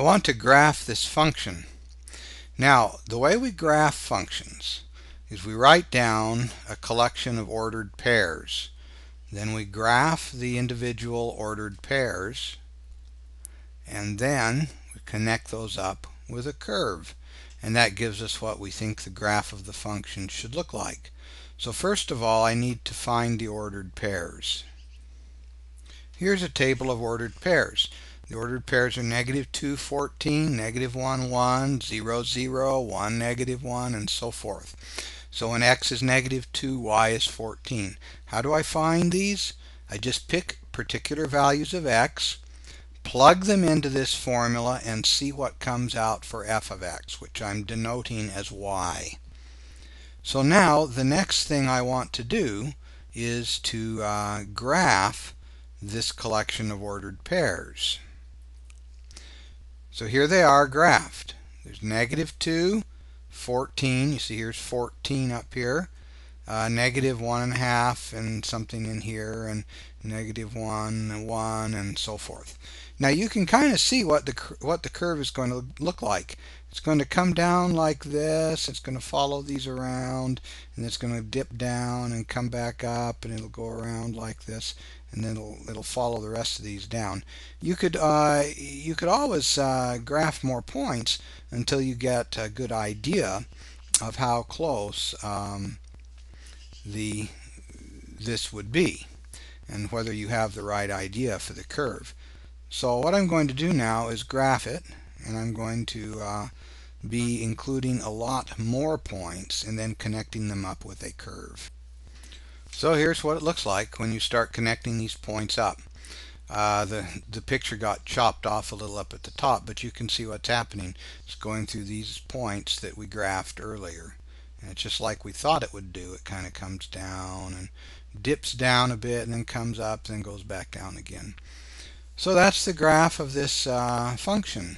I want to graph this function. Now, the way we graph functions is we write down a collection of ordered pairs. Then we graph the individual ordered pairs and then we connect those up with a curve and that gives us what we think the graph of the function should look like. So first of all I need to find the ordered pairs. Here's a table of ordered pairs. The ordered pairs are negative 2, 14, negative 1, 1, 0, 0, 1, negative 1, and so forth. So when x is negative 2, y is 14. How do I find these? I just pick particular values of x, plug them into this formula, and see what comes out for f of x, which I'm denoting as y. So now the next thing I want to do is to uh, graph this collection of ordered pairs. So here they are graphed. There's negative 2, 14. You see here's 14 up here. Uh, negative 1.5 and something in here, and negative 1 and 1 and so forth. Now you can kind of see what the, what the curve is going to look like. It's going to come down like this, it's going to follow these around, and it's going to dip down and come back up, and it'll go around like this, and then it'll, it'll follow the rest of these down. You could, uh, you could always uh, graph more points until you get a good idea of how close um, the this would be and whether you have the right idea for the curve. So what I'm going to do now is graph it and I'm going to uh, be including a lot more points and then connecting them up with a curve. So here's what it looks like when you start connecting these points up. Uh, the, the picture got chopped off a little up at the top, but you can see what's happening. It's going through these points that we graphed earlier. And it's just like we thought it would do. It kind of comes down and dips down a bit and then comes up and then goes back down again. So that's the graph of this uh, function.